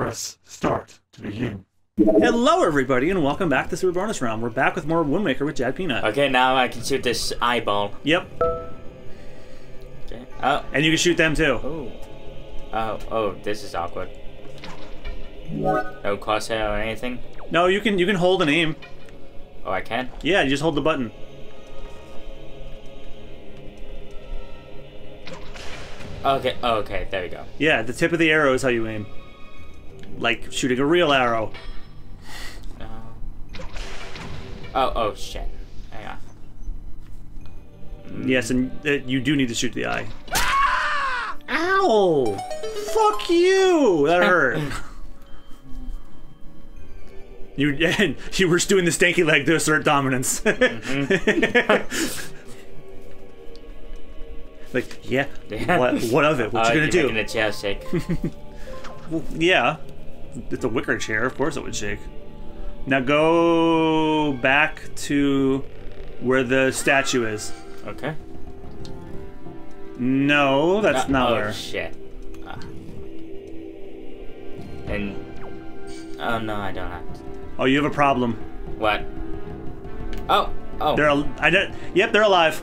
Press start to begin. Hello, everybody, and welcome back to Super Bonus Round. We're back with more Wind Waker with Jad Peanut. Okay, now I can shoot this eyeball. Yep, Okay. Oh. and you can shoot them too. Oh. Oh. Oh. This is awkward. No crosshair or anything. No, you can you can hold and aim. Oh, I can. Yeah, you just hold the button. Okay. Oh, okay. There we go. Yeah, the tip of the arrow is how you aim. Like shooting a real arrow. No. Oh. Oh shit. Hang on. Yes, and uh, you do need to shoot the eye. Ow! Fuck you! That hurt. You and you were doing the stanky leg to assert dominance. like, yeah. What? What of it? What oh, you gonna you're do? Making the chair shake. Well, yeah. It's a wicker chair. Of course it would shake. Now go back to where the statue is. okay. No, that's Uh, not oh where. shit. Ah. And. Oh no, I don't have. To. Oh, you have a problem. What? Oh. Oh. They're. I don't. Yep, they're alive.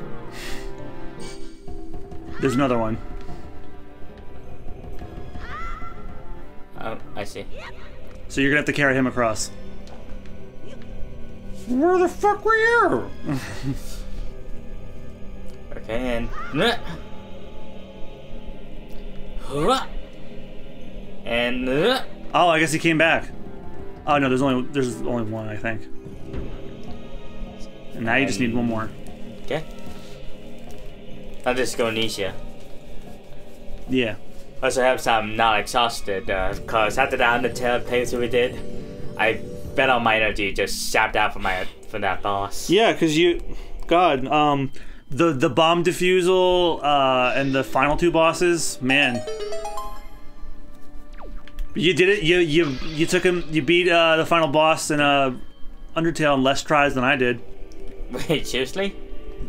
There's another one. Oh, I see. So you're gonna have to carry him across. Where the fuck were you? Okay, and. And. Uh, oh, I guess he came back. Oh no, there's only there's only one, I think. And now you just need one more. Okay. I'll just go Nisha. Yeah. Also, have I'm not exhausted, because after that Undertale playthrough we did, I bet all my energy just sapped out from my from that boss. Yeah, because you, God, um, the the bomb defusal uh, and the final two bosses, man. You did it. You you you took him. You beat uh, the final boss in uh, Undertale in less tries than I did. Wait, seriously?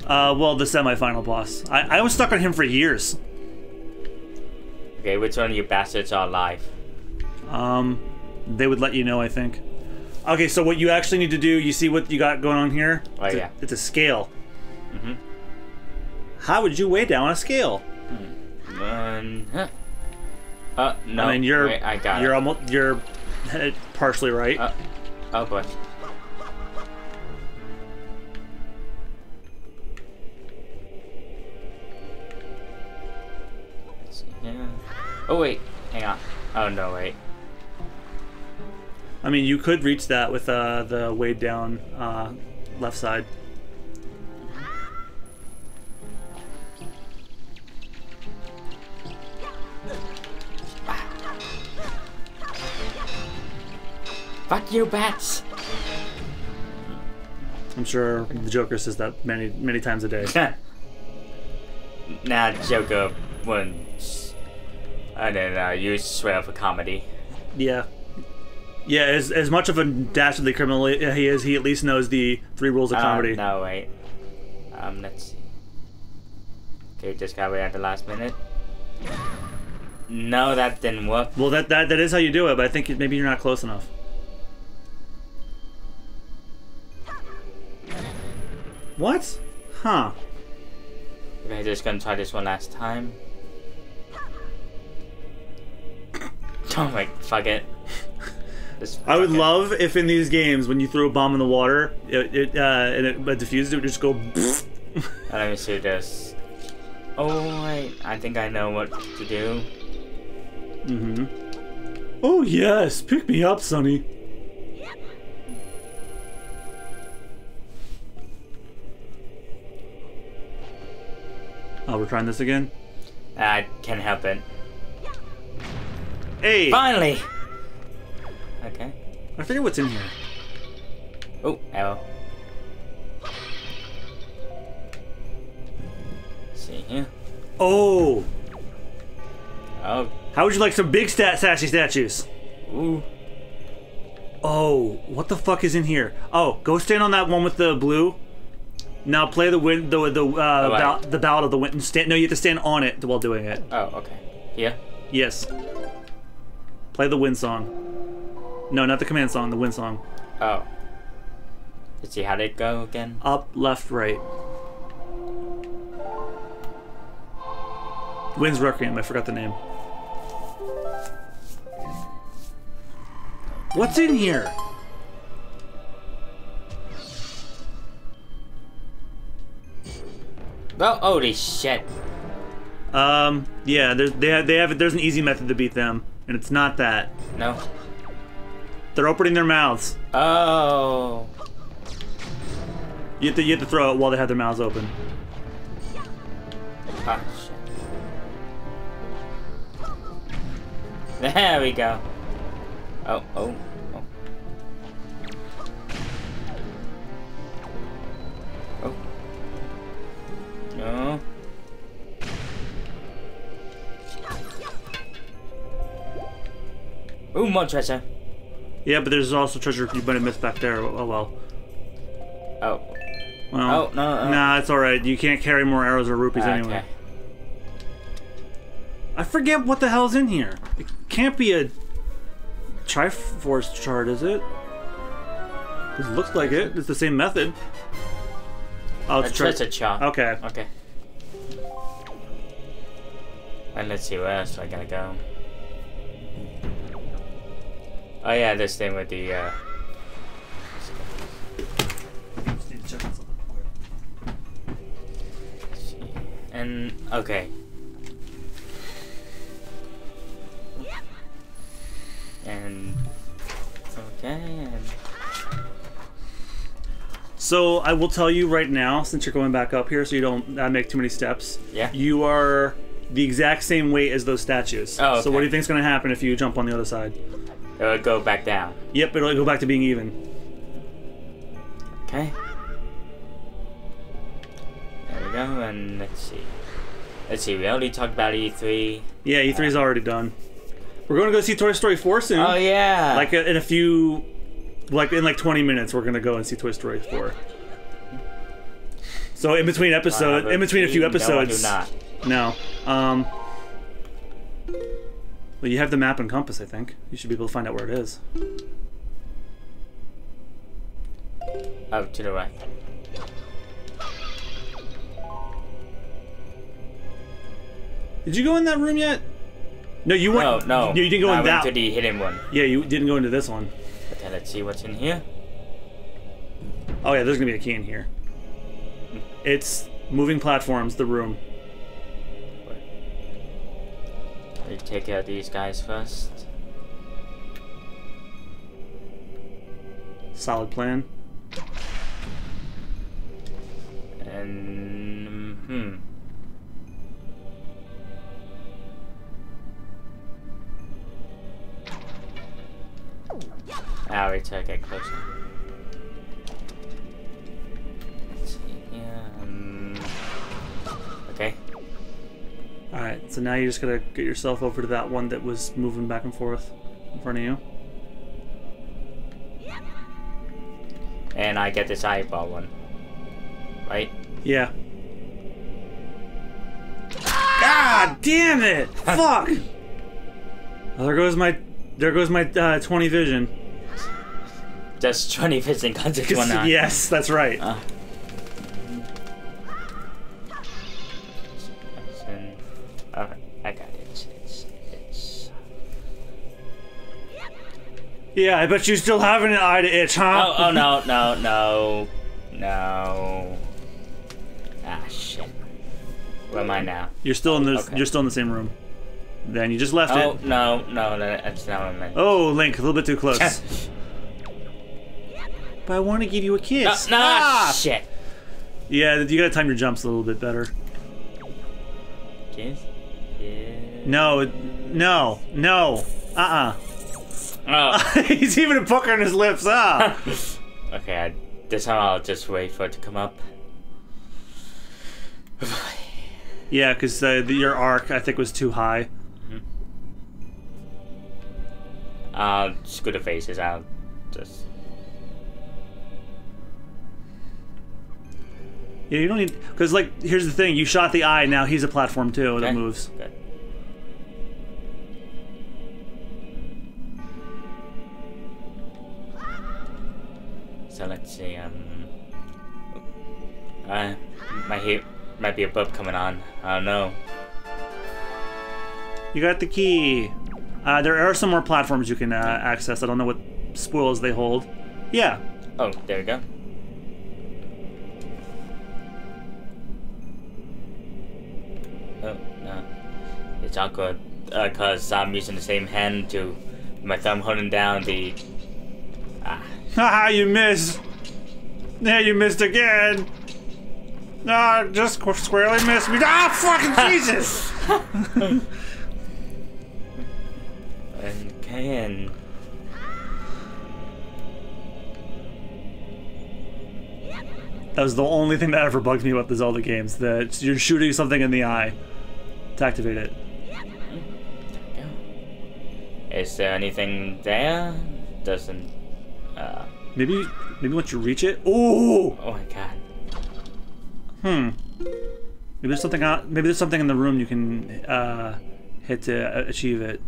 Uh, well, the semi-final boss. I, I was stuck on him for years. Okay, which one of you bastards are alive? Um, they would let you know, I think. Okay, so what you actually need to do, you see what you got going on here? Oh, it's a, yeah. It's a scale. Mm-hmm. How would you weigh down a scale? Um, huh. Uh, no. I mean, you're Wait, I got you're it. almost you're partially right. Uh, oh boy. Oh wait, hang on. Oh no, wait. I mean, you could reach that with uh, the weighed down uh, left side. Fuck you, bats! I'm sure the Joker says that many many times a day. nah, Joker wouldn't. I don't know. You swear for comedy. yeah. Yeah, as, as much of a dastardly criminal he is, he at least knows the three rules of Uh, comedy. no, wait. Um, let's see. Okay, just got away at the last minute. No, that didn't work. Well, that, that that is how you do it, but I think maybe you're not close enough. What? Huh. Okay, just gonna try this one last time. Oh my, fuck it. Just I would fuck it. love if in these games, when you throw a bomb in the water, it, it uh, and it but diffuses, it would just go. Let me see this. Oh wait, I think I know what to do. mm-hmm. Oh yes, pick me up, Sonny. Oh, we're trying this again. I can't help it. Hey, Finally! Okay. I forget what's in here. Oh, arrow. see here. Oh, Oh, how would you like some big stat sassy statues? ooh. Oh, what the fuck is in here? Oh, go stand on that one with the blue. Now play the wind, the the uh, Oh, the ballad of the wind. and Stand, no, you have to stand on it while doing it. Oh, okay. Yeah. Yes. Play the wind song. No, not the command song. The wind song. Oh. Let's see how did it go again? Up, left, right. Wind's Requiem. I forgot the name. What's in here? Oh, holy shit. Um, yeah, there's they have, they have there's an easy method to beat them, and it's not that. No. They're opening their mouths. Oh. You have to you have to throw it while they have their mouths open. Ah, shit. There we go. Oh. Oh. More treasure. Yeah, but there's also treasure you might have missed back there. Oh well. Oh. Well, Oh, no, no. Nah, it's alright. You can't carry more arrows or rupees ah, anyway. Okay. I forget what the hell's in here. It can't be a Triforce chart, is it? It looks like it. It's the same method. Oh, A it's tri- treasure chart. Okay. Okay. And let's see where else do I gotta go. Oh yeah, this thing with the uh and okay. And okay and So I will tell you right now, since you're going back up here, so you don't uh, make too many steps. Yeah. You are the exact same weight as those statues. Oh, So what do okay. you think's gonna happen if you jump on the other side? It would go back down. Yep, it'll go back to being even. Okay. There we go, and let's see. Let's see, we already talked about E E3. Yeah, E3's already done. We're going to go see Toy Story 4 soon. Oh yeah. Like uh, in a few, like in like 20 minutes, we're gonna go and see Toy Story 4. So in between episode, in between a few episodes, No, no. Um. Well, you have the map and compass. I think you should be able to find out where it is. not. Oh, to the right. Did you go in that room yet? No, you went. no. You didn't go I in went that. to the hidden one. Yeah, you didn't go into this one. Okay, let's see what's in here. Oh yeah, there's gonna be a key in here. It's moving platforms. The room. We take out these guys first. Solid plan. And hmm. Ah, till I get closer. All right. So now you just gotta get yourself over to that one that was moving back and forth in front of you. And I get this eyeball one. Right? Yeah. God damn it! Fuck! Well, there goes my, there goes my uh, 20 vision. Just 20 vision concept one on. yes, that's right. Uh. Okay, I got it. It's, it's, Yeah, I bet you still have an eye to itch, huh? oh, oh no, no, no, no. Ah, shit. Where am I now? You're still in the, Okay. you're still in the same room. Then you just left Oh, it. no, no, that- that's not what I meant. Oh, Link, a little bit too close. but I want to give you a no, kiss. no, Ah! shit. Yeah, you gotta time your jumps a little bit better. Kiss? No, no, no. Uh-uh. Oh. He's even puckering his lips. Ah. okay, I, this time I'll just wait for it to come up. yeah, because uh, your arc, I think, was too high. I'll screw the faces out. Just. Yeah, you don't need because like here's the thing: you shot the eye. Now he's a platform too that moves. Good. Uh, might hear, might be a bub coming on. I don't know. You got the key. Uh, there are some more platforms you can uh, access. I don't know what spoils they hold. Yeah. Oh, there we go. Oh no, it's awkward because I'm using the same hand to my thumb holding down the. Ah, Haha, you missed. Yeah, you missed again. Ah, just qu- squarely missed me. Ah, fucking Jesus! okay, can. That was the only thing that ever bugged me about the Zelda games. That you're shooting something in the eye to activate it. is there anything there? Doesn't. Uh, Maybe, maybe once you reach it. Ooh. oh my god. Hmm. Maybe there's something out. Maybe there's something in the room you can uh, hit to uh, achieve it.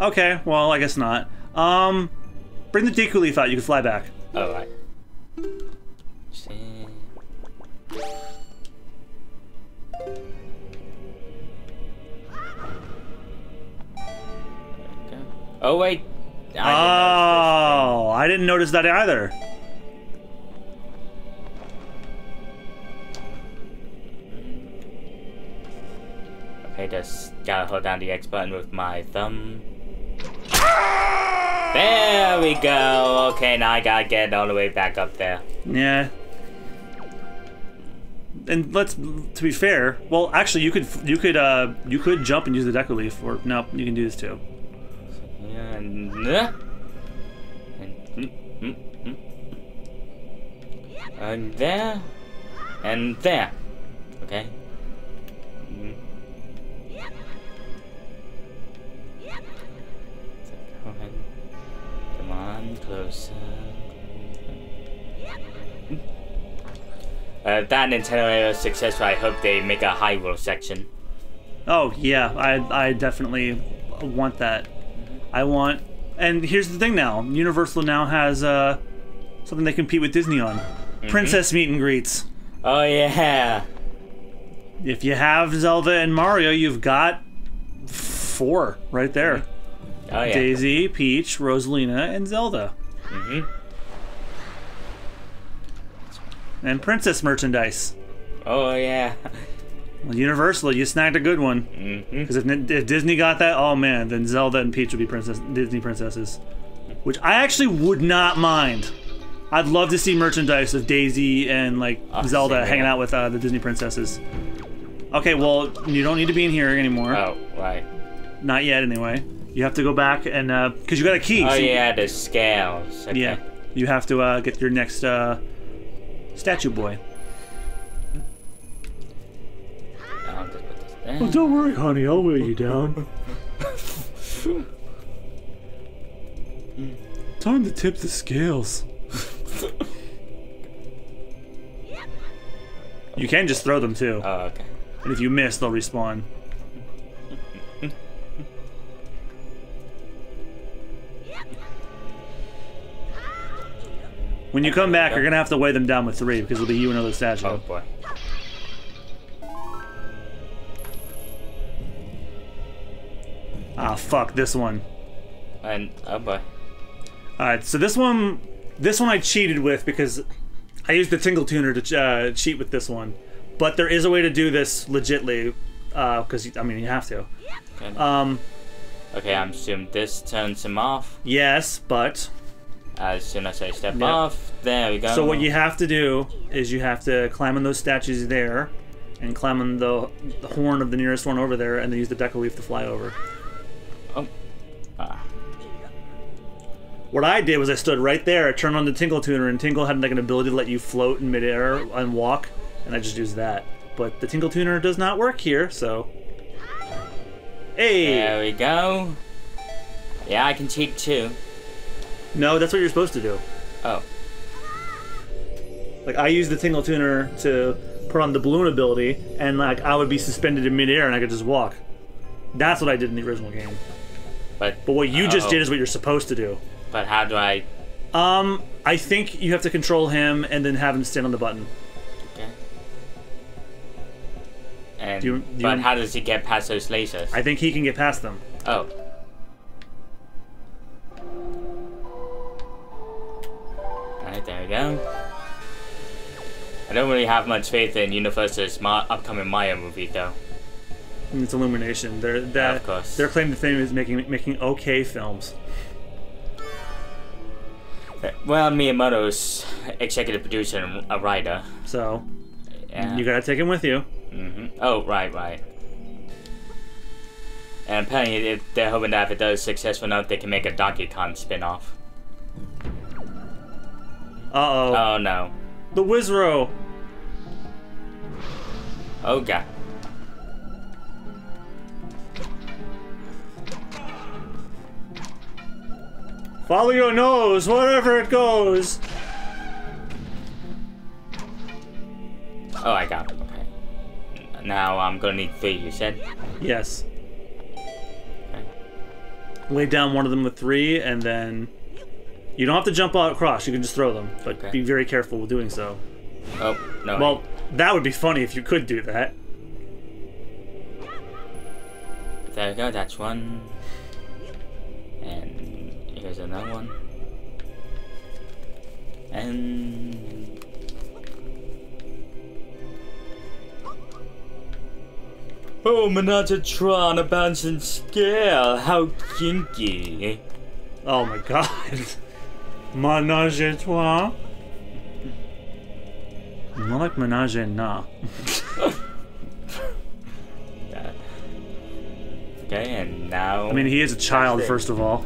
Okay. Well, I guess not. Um, bring the Deku Leaf out. You can fly back. Oh right. See. Oh wait. I didn't Oh, I didn't notice that either. Just gotta hold down the X button with my thumb. There we go. Okay, now I gotta get all the way back up there. Yeah. And let's to be fair. Well, actually, you could you could uh you could jump and use the Deku Leaf, or no, you can do this too. And, uh, and, mm, mm, mm. and there, and there. Okay. Uh, that Nintendo era successful. I hope they make a high Hyrule section. Oh yeah, I I definitely want that. I want, and here's the thing now: Universal now has uh something they compete with Disney on. Princess meet and greets. Oh yeah. If you have Zelda and Mario, you've got four right there: Oh yeah. Daisy, Peach, Rosalina, and Zelda. Hmm And princess merchandise. Oh yeah. Well, Universal, you snagged a good one. hmm Because if, if Disney got that, oh man, then Zelda and Peach would be princess Disney princesses, which I actually would not mind. I'd love to see merchandise of Daisy and like Oh, Zelda hanging out with uh, the Disney princesses. Okay, well you don't need to be in here anymore. Oh right. Not yet, anyway. You have to go back and because you got a key. Oh so you- yeah, the scales. Okay. yeah. You have to uh, get your next uh, statue boy. I'll just put this there. Oh, don't worry, honey. I'll weigh you down. Time to tip the scales. you can just throw them too, Oh okay. and if you miss, they'll respawn. When you come back, you're gonna have to weigh them down with three because it'll be you and another statue. Oh boy. Ah, fuck this one. And oh boy. Alright, so this one, this one I cheated with because I used the Tingle Tuner to uh, cheat with this one. But there is a way to do this legitly, because I mean you have to. Okay. Um, okay, I'm assuming this turns him off. yes, but As soon as I step Yeah. off, there we go. so what you have to do is you have to climb on those statues there, and climb on the, the horn of the nearest one over there, and then use the Deku Leaf to fly over. Oh. Ah. What I did was I stood right there, I turned on the Tingle Tuner, and Tingle had like an ability to let you float in midair and walk, and I just used that. But the Tingle Tuner does not work here, so. Hey! There we go. Yeah, I can cheat too. No, that's what you're supposed to do. Oh. Like I used the Tingle Tuner to put on the balloon ability, and like I would be suspended in midair and I could just walk. That's what I did in the original game. But But what you just Uh-oh. did is what you're supposed to do. but how do I Um, I think you have to control him and then have him stand on the button. Okay. And Do you- do but you- how does he get past those lasers? I think he can get past them. oh. I don't really have much faith in Universal's ma- upcoming Mario movie, though. It's Illumination. They're that of course. their claim to fame is making making okay films. Well, Miyamoto's executive producer and a writer. So Yeah. you gotta take him with you. Mm -hmm. Oh, right, right. And apparently, if they're hoping that if it does successful enough, they can make a Donkey Kong spin-off. Uh oh. Oh no. the Wizzrobe. Oh god. Follow your nose, wherever it goes. Oh, I got it. Okay. Now I'm gonna need three. You said. Yes. Okay. Lay down one of them with three, and then you don't have to jump out across. You can just throw them, but Okay. be very careful with doing so. Oh no. Well, that would be funny if you could do that. There we go. That's one. And here's another one. And Oh, Menatron, a bouncing scale. How kinky. Oh my god. Menage a trois. More like menage a nah. Yeah. Okay, and now. I mean, he is a child, first of all.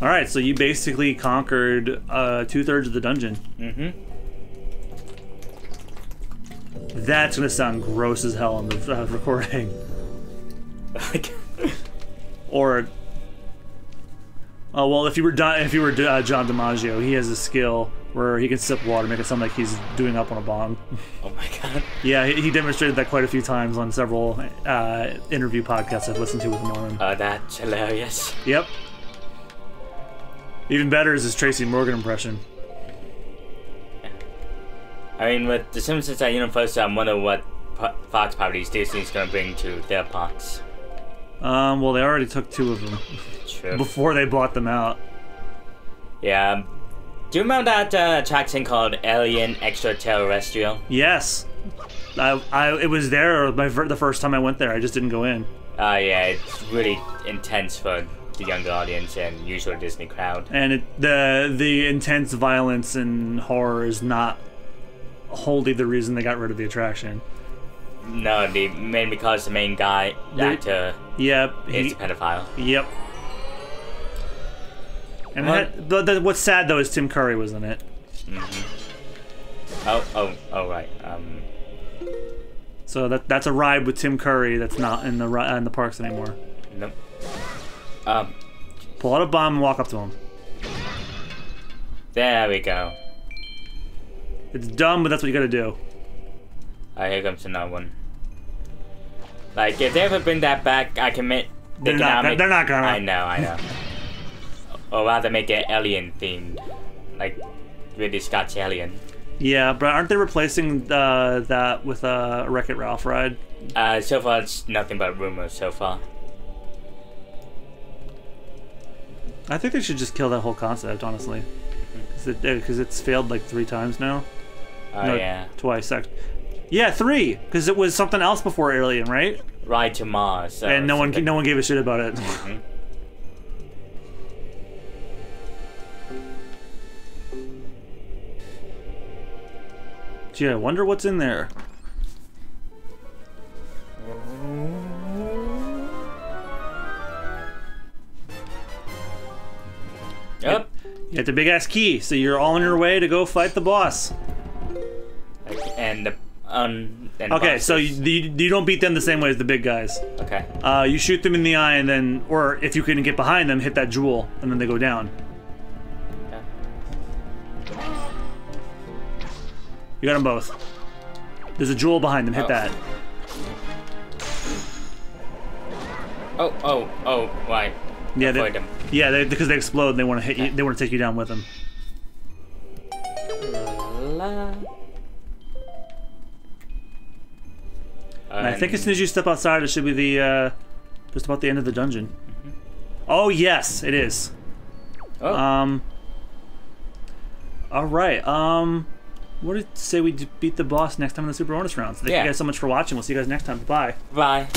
All right, so you basically conquered uh, two thirds of the dungeon. Mm-hmm. That's gonna sound gross as hell on the uh, recording. Or, oh well, if you were Don, if you were uh, John DiMaggio, he has a skill where he can sip water, make it sound like he's doing up on a bong. oh my god. yeah, he, he demonstrated that quite a few times on several uh, interview podcasts I've listened to with Norman. Oh, that's hilarious. Yep. Even better is his Tracy Morgan impression. I mean, with The Simpsons at Universal, I'm wondering what Fox properties Disney's gonna bring to their parks. Um, well, they already took two of them True. before they bought them out. Yeah. Do you remember that uh, attraction called Alien Extraterrestrial? Yes, I, I it was there my the first time I went there. I just didn't go in. Uh, yeah, it's really intense for the younger audience and usual Disney crowd. and it, the the intense violence and horror is not wholly the reason they got rid of the attraction. No, the main because the main guy, They- actor, Yep. is He, a pedophile. yep. And What? that, but the, what's sad though is Tim Curry was in it. Oh, oh, oh, right. Um, So that that's a ride with Tim Curry that's not in the in the parks anymore. nope. Um, Pull out a bomb and walk up to him. there we go. It's dumb, but that's what you got to do. Uh, here comes another one. Like, if they ever bring that back, I can make. They're not they're not gonna. I know, I know. Or rather, make it alien themed, like Ridley Scott's Alien. Yeah, but aren't they replacing uh, that with a Wreck It Ralph ride? Uh, so far, it's nothing but rumors so far. I think they should just kill that whole concept, honestly, because it, uh, 'cause it's failed like three times now. Oh No, yeah, twice. Yeah, three, because it was something else before Alien, right? Ride to Mars. so and no one no one gave a shit about it. Mhm. Gee, I wonder what's in there. Yep. You got the big ass key, so you're all on your way to go fight the boss. And the um. And Okay, bosses. so you, you, you don't beat them the same way as the big guys. Okay. Uh, you shoot them in the eye, and then, or if you can get behind them, hit that jewel, and then they go down. You got them both. There's a jewel behind them. Hit Oh. that. Oh, oh, oh, why? Yeah, they, them. yeah, they, because they explode. and They want to hit you. They want to take you down with them. La. And I think as soon as you step outside, it should be the uh, just about the end of the dungeon. Oh yes, it is. Oh, Um. All right. Um. What did say we beat the boss next time in the Super Bonus rounds? Thank Yeah. you guys so much for watching. We'll see you guys next time. Bye. bye.